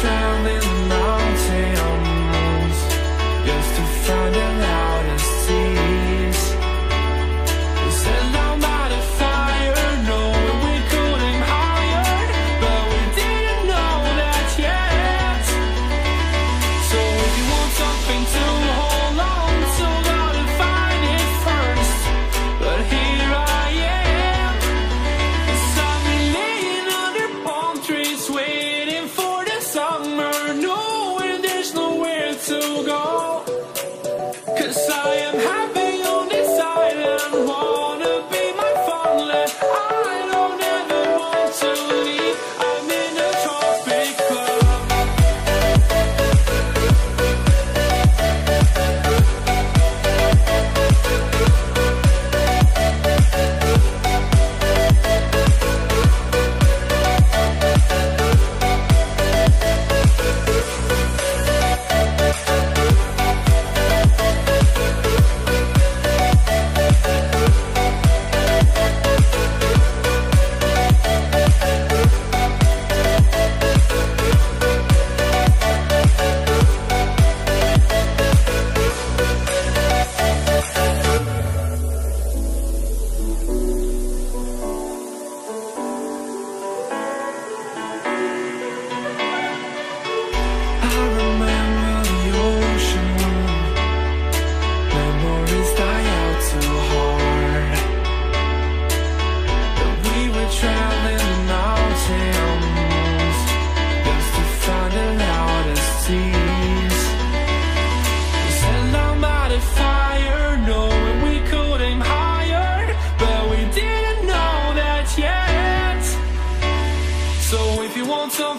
drowning